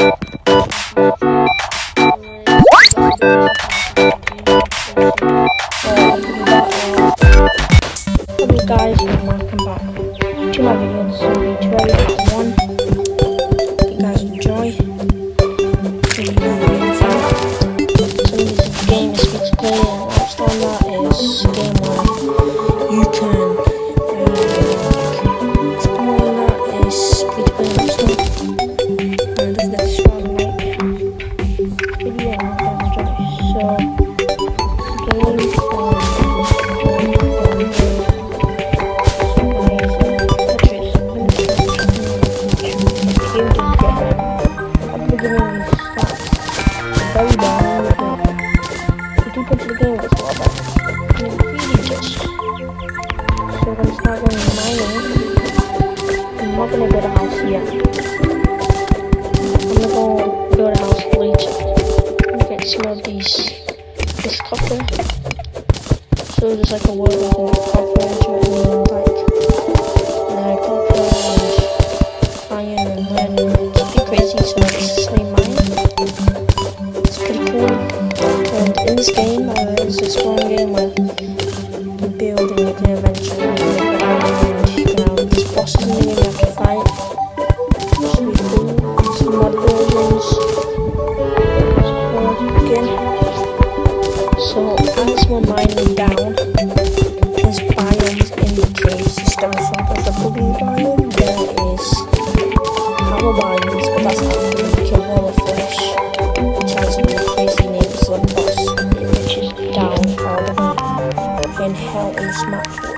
guys We're gonna start going mining. I'm not gonna build a house yet. I'm gonna go build a house later. Get some of these this copper. So there's like a world get copper hell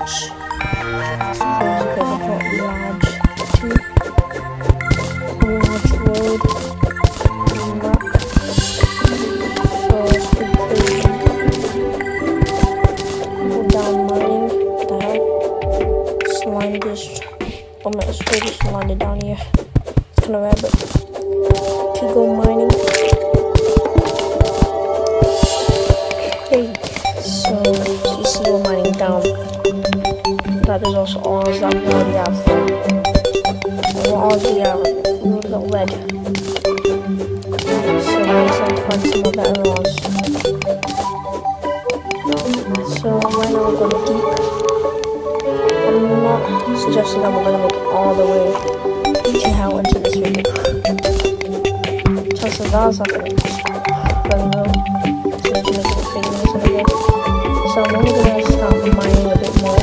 Gonna be very low. So we can make it 30 minutes in. So I'm only gonna start mining a bit more.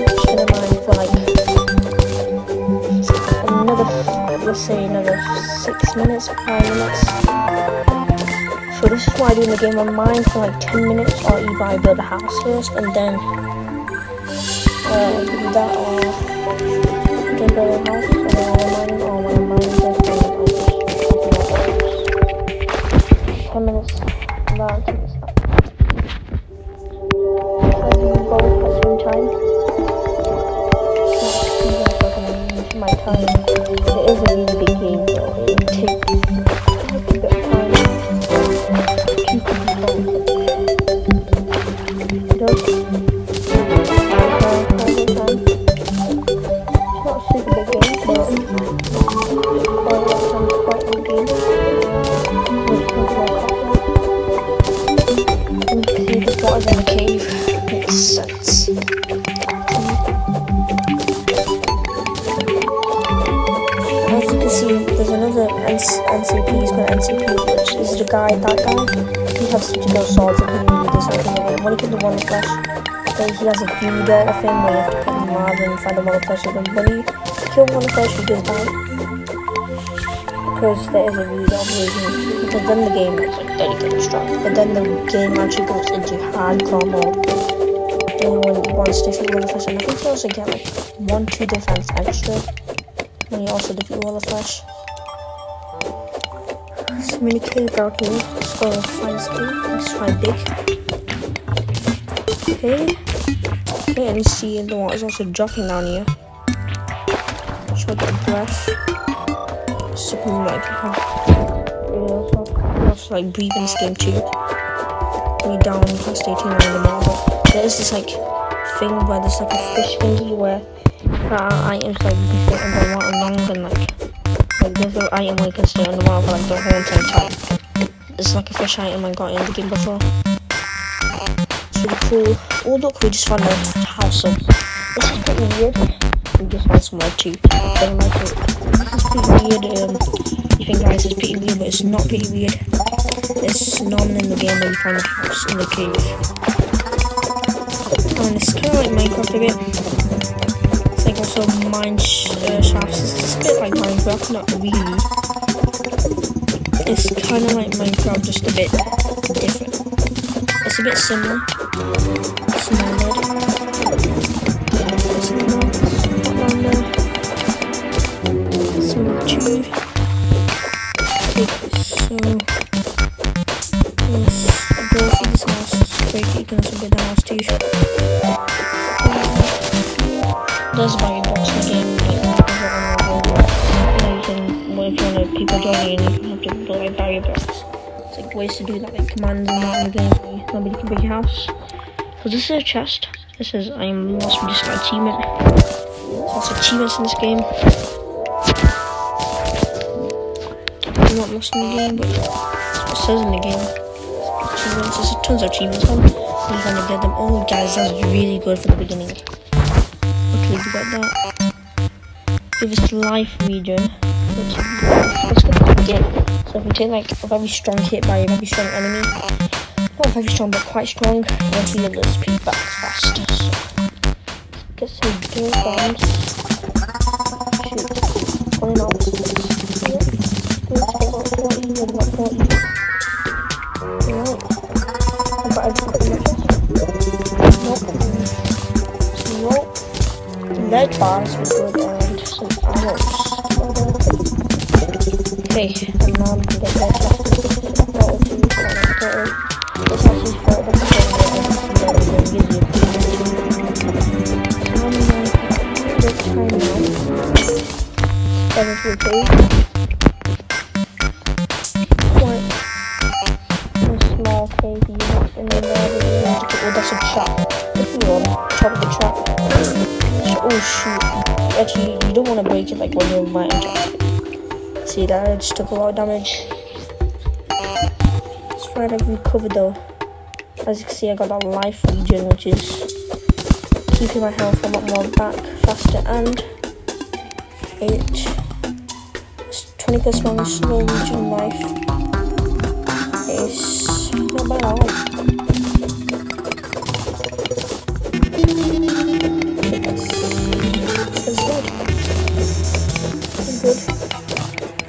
Just gonna mine for like another, let's say another six minutes, five minutes. So this is why I do in the game. I mine for like 10 minutes, or either I build a house first and then uh, do that, or then build a house and then I'm or About 10 minutes. I will go for some time. Into my time. It is a really big game, though. It will take a bit of time. He has a few of him where you have to put him around and find one flesh of him. When you kill Wall of Flesh, he does die. Because there is a door version. Because then the game is like dedicated strong. But then the game actually goes into hardcore mode. And when you want to defeat flesh, and I think you also get like one, two defense extra when you also defeat flesh. So many cave out here. Let's go find cave. Let's try big. Okay. Okay, and see the water's also dropping down here. Should I breath? Something like know, you like breathe in this game too. You're down past 18 on the marble. There is this like thing where there's like a fish thingy where uh, items like be fit underwater longer than like like there's no item you can stay on the wall for like the whole entire time. It's like a fresh item I got in the game before. It's really cool. Oh look, we just found a So this is pretty weird. We just found some. Don't like it. This is pretty weird. Um, you think guys it's pretty weird, but it's not pretty weird. It's normal in the game where you find a house in the cave. And it's kind of like Minecraft a bit It's like also mine uh, shafts. It's a bit like Minecraft, not really. It's kind of like Minecraft, just a bit different. It's a bit similar. Similar. So this is a chest. This is I am lost with this achievement. Lots of achievements in this game. I'm not lost in the game, but it says in the game. Achievements. There's tons of achievements. You're gonna get them. Oh, guys, that's really good for the beginning kids got that. Give us life region. Let's go begin. So if we take like a very strong hit by a very strong enemy, not very strong but quite strong, once we level this speed back fast. So get some dual bombs. Lead bars were good and some arrows. Okay, and now we can get that Seven to eight. A small cave unit, and then there we need to get rid of trap. If you want, top of the trap oh shoot. Actually, you don't want to break it like when you're mining See that? I just took a lot of damage. Let's try to recover though. As you can see, I got that life regen, which is keeping my health a lot more back faster and it 20 plus one slow regen life is not bad at all.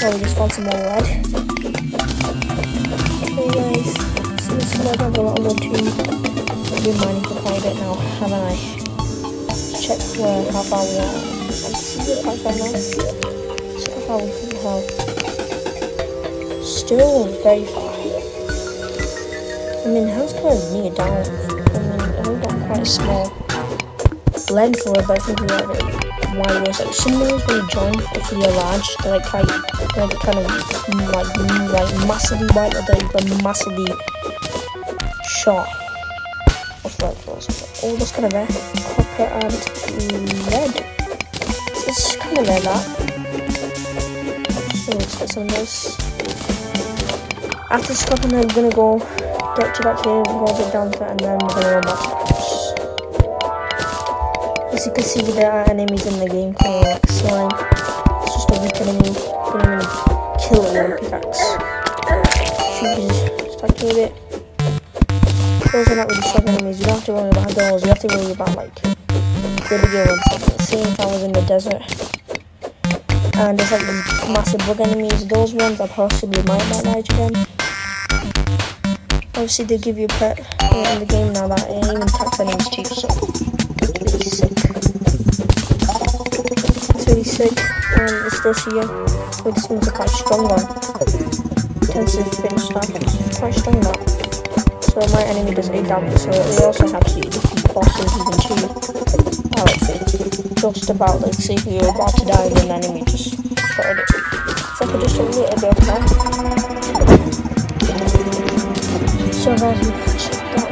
Oh, we just found some more lead. Hey guys, so this is I've got level 2. I've been mining for quite a bit now, haven't I? Check where, how far we are. How far now. Check how far we Still very far. I mean, how's kind of near down? I mean, I've got quite a small length for it, but I think we have it why was like some moves when you join if you're large they're like quite they're kind of like like massively white or they're massively short of red was all this kind of there copper and lead it's kind of like that let's get some of this after stopping I'm gonna go get to that cave go a bit down to it and then we're gonna go back to the house. as you can see, there are enemies in the game called like slime. It's just a weak enemy. Can even kill it with a pickaxe. Shoot stacking with it. Those are not really strong enemies. You don't have to worry about those. You have to worry about like the bigger ones. Same if I was in the desert. And there's like these massive bug enemies. Those ones are possibly might not nitrogen. Obviously they give you a pet in the game now that it even attacks enemies too, so it's sick really sick and it's this year. But this a quite strong one. Tends to finish that. quite strong now. So my enemy does 8 damage, so we also have to defeat bosses even too. Just about like say you're about to die enemy just shot it. So I could just a little bit of now. So guys checked out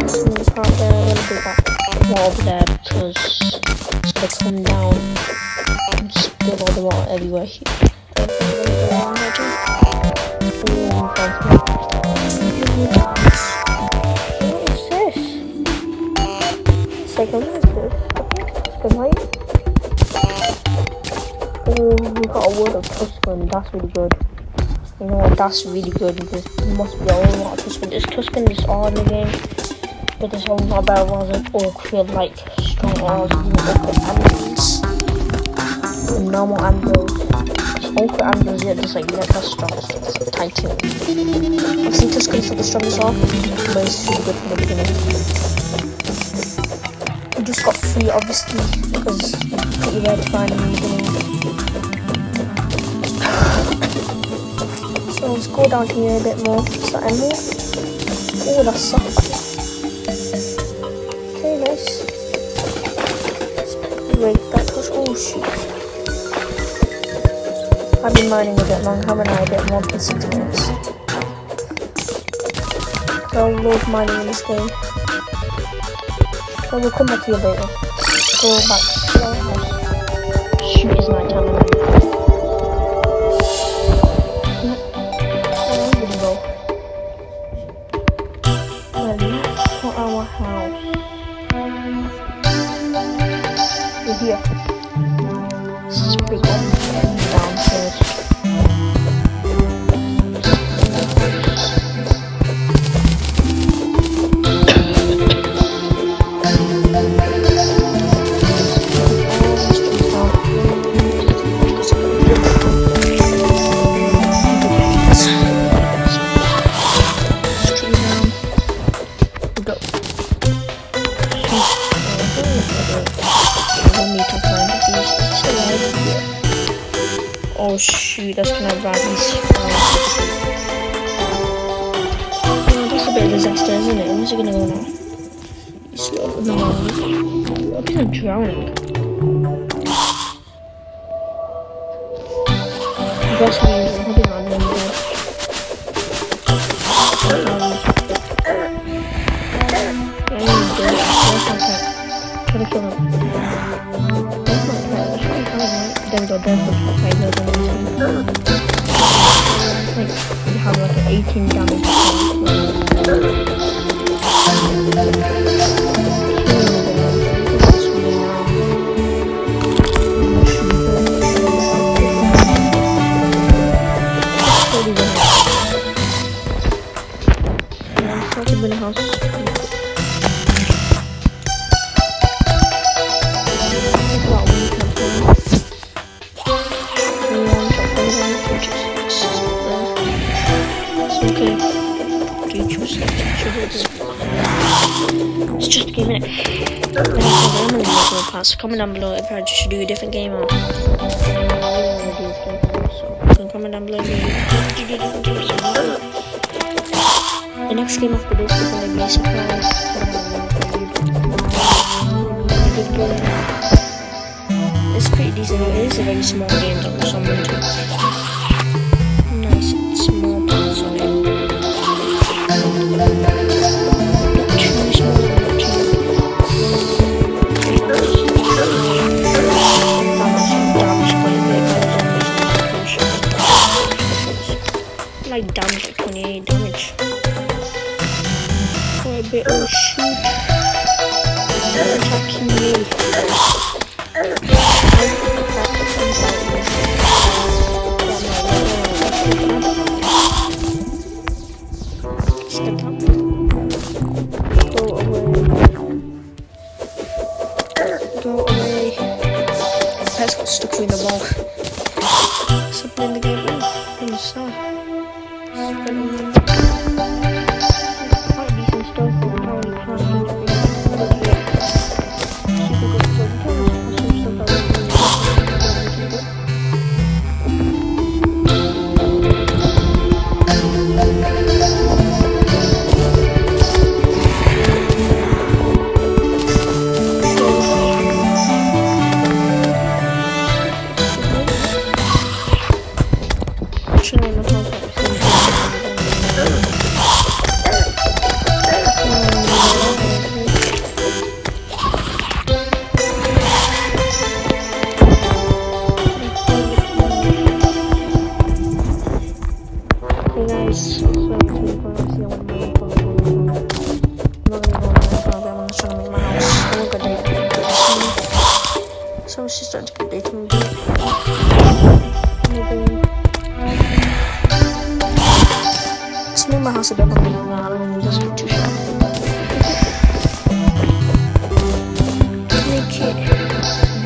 this one's part there, I'm gonna do that wall there because to come down and spill all the water everywhere. here. What is this? It's like a good light. Oh, we got a word of tungsten. That's really good. You know what? That's really good because there must be a whole lot of tungsten. This tungsten is all in the game. But there's a lot better ones like Orc, like strong arms, awkward anvils. And normal anvils. Awkward anvils, yeah, just like mega strong. Titan. I think tungsten's not the strongest off, but it's super good from the beginning. Just got free, obviously, because it's pretty rare to find them in the beginning. So let's go down here a bit more. Is that emerald? Oh, that's sapphire. Okay, nice. Wait, that was oh shoot. I've been mining a bit long, haven't I? A bit more than six minutes. I love mining in this game. So we'll come back here later. Go back to shoot, that's kind of bad. He's Oh, that's a bit of a disaster, isn't it? Where's he gonna go now? He's still no. What is he drowning? Comment down below if I should do a different game or. So comment down below. The next game after this is gonna be a surprise. It's pretty decent. It is a very small game though, so I'm going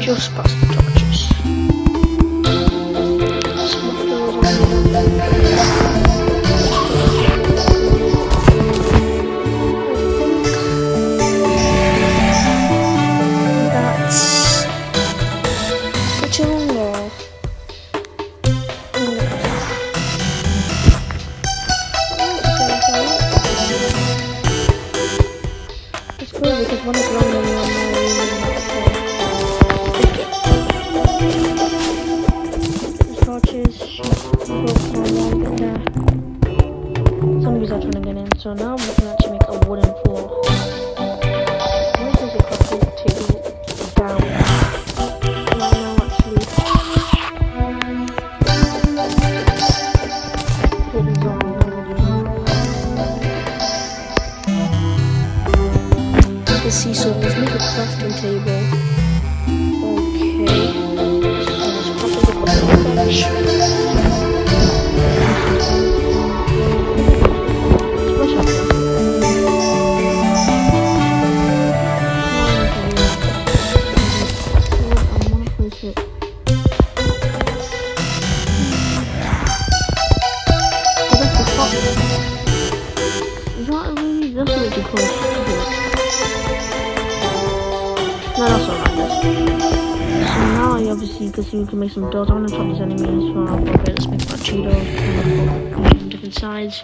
just past the See, so let's make a crafting table. Make some doors. I'm gonna chop these enemies. Well, okay, let's make Cheetos. Different sides.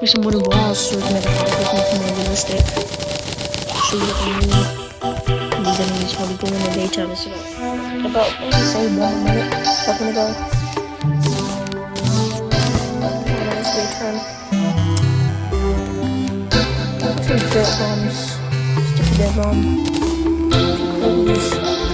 Make some wooden walls so we can make a house that's much more realistic. You what I mean. These enemies probably go in the daytime. It's about, about maybe say one minute. Half minute ago. It's daytime. Some dirt bombs. Sticky dirt bomb.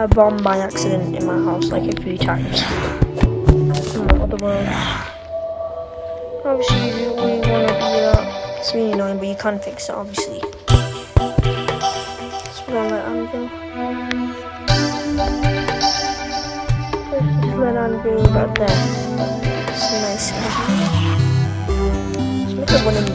a bomb by accident in my house like a few times. Hmm, Worlds. Obviously, you really want to do that. It's really annoying, but you can't fix it, obviously. Let's just let about there. It's nice. Let's make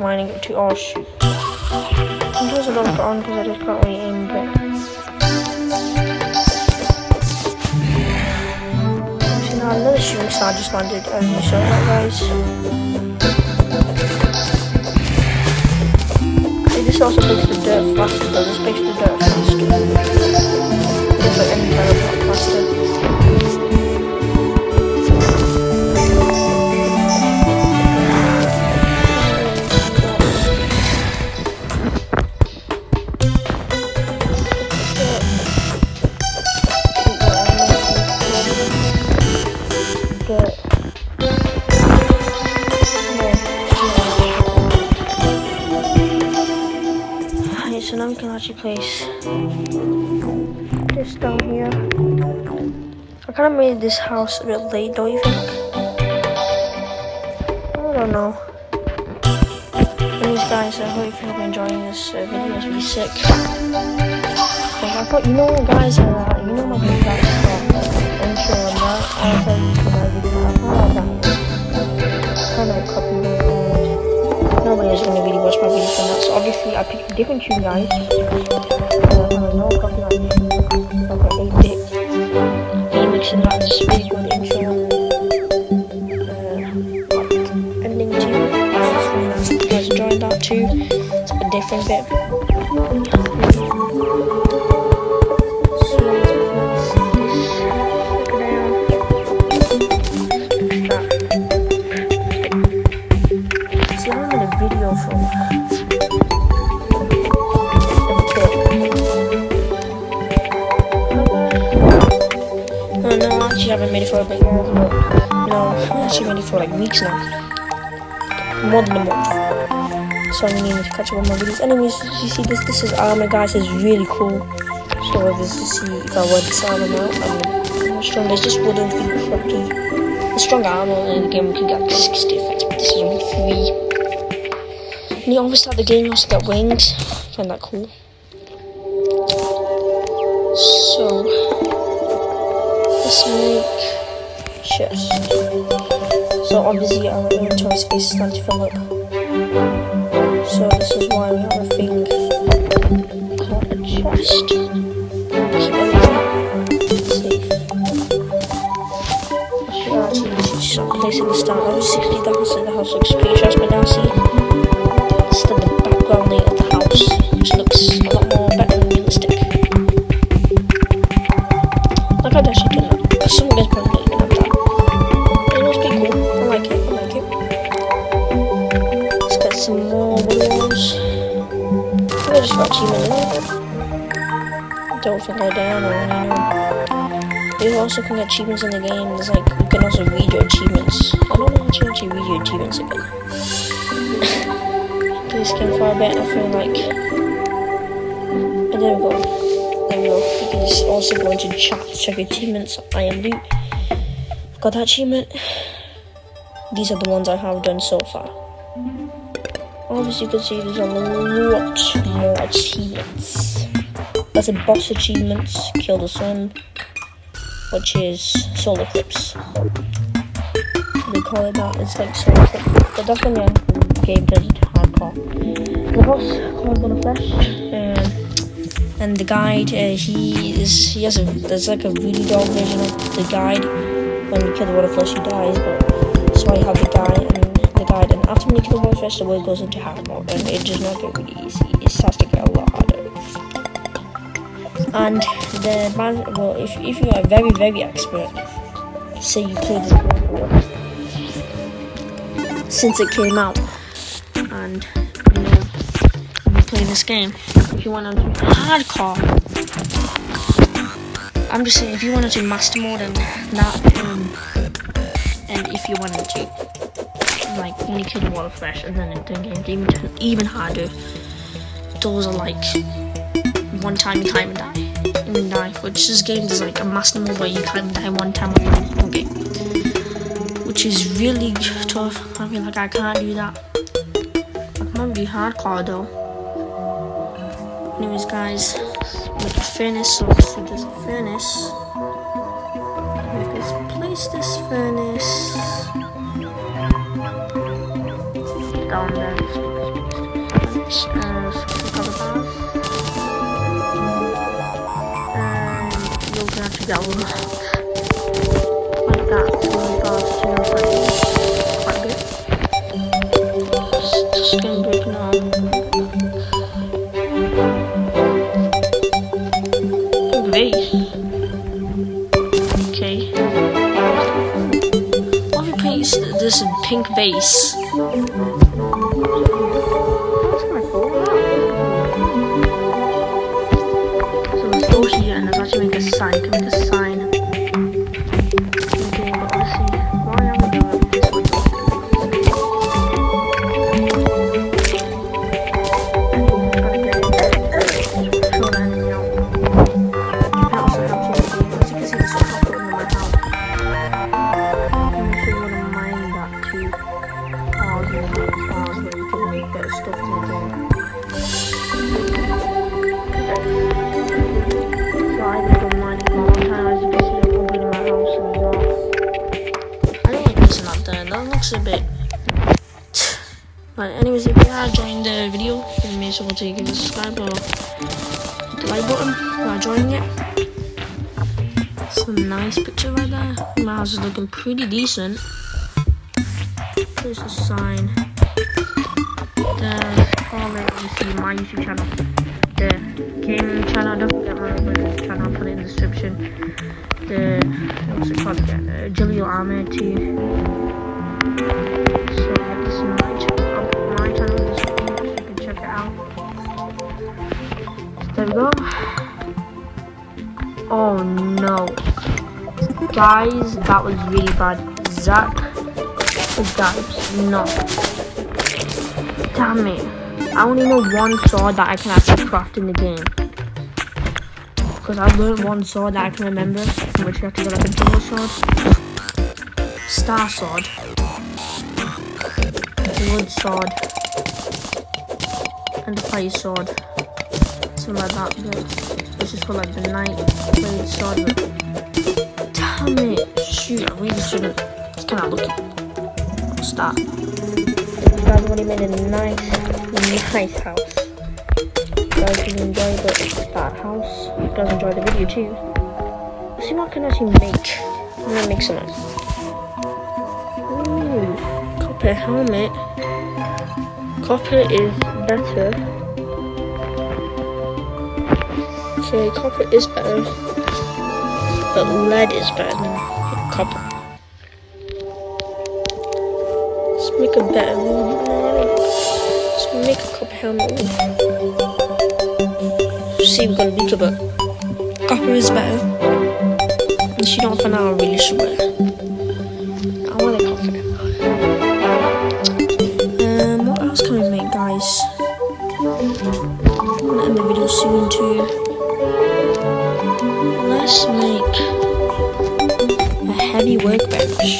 mining it to oh shoot. Sometimes I don't put on because I just can't really aim bit. See now another shooting star just landed as you saw that guys. See, this also makes the dirt faster though, this makes the dirt faster. It's like any kind of faster. Kind of made this house a bit late, don't you think? I don't know. Anyways, guys, I hope enjoying this uh, video. It's really sick. I thought, you know, guys, uh, you know my big guys intro and that. I'll tell you for my video. I thought that was kind of copyright. Nobody is going to really watch this one out. So obviously I picked a different tune guys. Uh, no copyright okay, a different oh, bit. haven't made it for a bit more. No, I actually made it for like weeks now. More than a month. So I'm to catch up on my videos. Anyways, you see this this is armor guys, it's really cool. So this to see if I wear this armor now, I'm how strong there's just wooden feet for the strong armor in the game we can get like 60 effects, but this is only three. And you always start the game you also get wings. I find that cool. So let's make chest. So obviously our inventory space is starting to fill up. So this is. Keep everything safe. I should actually start placing this down. Obviously that house in the house looks pretty but now see instead the background of the house, which looks Down or anything. You also can get achievements in the game. There's like you can also read your achievements. I don't know how to actually read your achievements again. this game for bit. I feel like. And there we go. There we go. You can just also go into chat check achievements. I am loot. Got that achievement. These are the ones I have done so far. Obviously, you can see there's a lot more achievements. There's a boss achievement, kill the sun, which is solar eclipse. They call it that. It's like solar eclipse, but that's when the game does it hardcore. The boss called Wall of Flesh. Um, and the guide uh, he is he has a there's like a really dog version of the guide when you kill the Wall of Flesh he dies but so I have the guide and the guide and after you kill the Wall of Flesh the world goes into hard mode and it does not get really easy it starts to get a lot harder and the man well if, if you are very very expert say you play this since it came out and you know you play this game if you want to do hardcore. I'm just saying, if you want to do master mode and that, um, and if you want to, like, only kill the Wall of Flesh, and then the game's even, even harder, those are like one time you time and die, and die. Which this game is like a master mode where you can die one time on game, which is really tough. I mean, like, I can't do that. I can be hardcore though. Anyways, guys, make furnace. So there's a furnace. Let's place this furnace down there. To one like that. Copper bars, you know, quite. Just, just gonna break now. vase. Okay. Paint this pink vase? Sign. Can make a sign. While it. It's a nice picture right there. My house is looking pretty decent. There's a sign. The comment obviously my YouTube channel. The gaming channel, don't forget my other channel, I'll put it in the description. The what's it called again? Uh, Julio Ahmed too. The there we go. Oh no. Guys, that was really bad. Zach, guys, no. Damn it. I only know one sword that I can actually craft in the game. Because I've learned one sword that I can remember, which you have to get like a dual sword, star sword, wood sword, and a fire sword. Something like that. But this is for like the night blade. But damn it. Shoot, I really shouldn't. It's kind of lucky. Start. You guys already made a nice, nice house. You guys really enjoy the that house. You guys enjoy the video too. Let's see what I can actually make. I'm gonna make some. Ooh, copper helmet. Copper is better. Okay, copper is better, but lead is better than copper. Let's make a better one. Let's make a copper helmet. See, we're gonna it, but copper is better. And she don't now, I really sure. I want a copper. Um, what else can we make, guys? I'm gonna end the video soon too. Let's make a heavy workbench.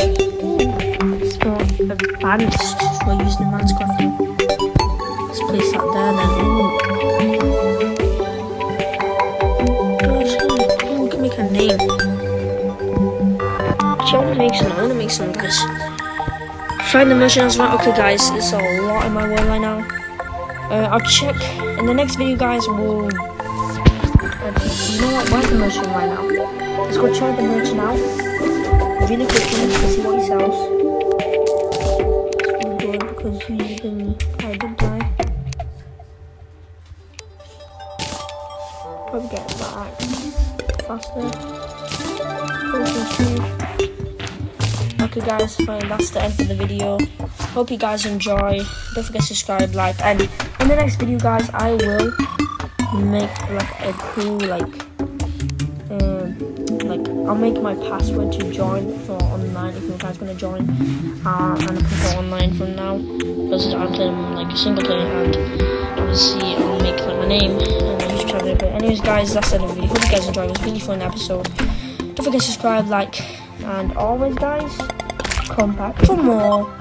It's for advanced for using advanced crafting. Let's place that there then. Ooh. Ooh, we can make a name. Actually, I want to make some. I want to make some, guys. Find the merchandise right. Okay, guys, it's a lot in my world right now. Uh, I'll check in the next video, guys. We'll. Right now? Let's go check the merchant out really quickly to see what he sells. Because he's been I did die. Probably get back faster. Okay guys, fine, that's the end of the video. Hope you guys enjoy. Don't forget to subscribe, like, and in the next video guys, I will make like a cool like I'll make my password to join for online if you guys gonna join uh, and I can go online from now. Because I'm playing like a single player and obviously I'll make like my name and my YouTube channel but anyways guys that's the end of the video. Hope you guys enjoyed. It was a really fun episode. Don't forget to subscribe like and always guys come back for more